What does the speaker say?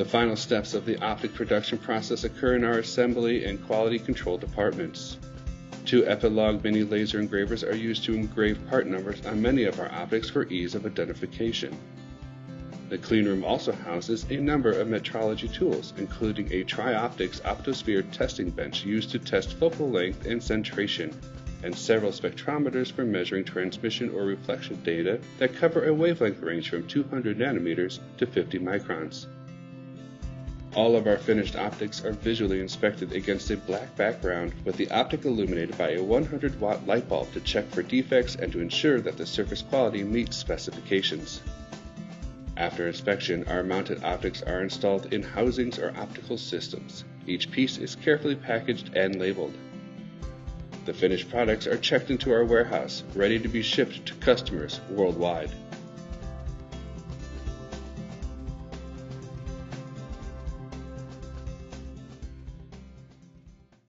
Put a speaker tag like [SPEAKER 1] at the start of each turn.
[SPEAKER 1] The final steps of the optic production process occur in our assembly and quality control departments. Two Epilog mini laser engravers are used to engrave part numbers on many of our optics for ease of identification. The cleanroom also houses a number of metrology tools, including a Trioptics OptoSpheric testing bench used to test focal length and centration, and several spectrometers for measuring transmission or reflection data that cover a wavelength range from 200 nanometers to 50 microns. All of our finished optics are visually inspected against a black background with the optic illuminated by a 100 watt light bulb to check for defects and to ensure that the surface quality meets specifications. After inspection, our mounted optics are installed in housings or optical systems. Each piece is carefully packaged and labeled. The finished products are checked into our warehouse, ready to be shipped to customers worldwide.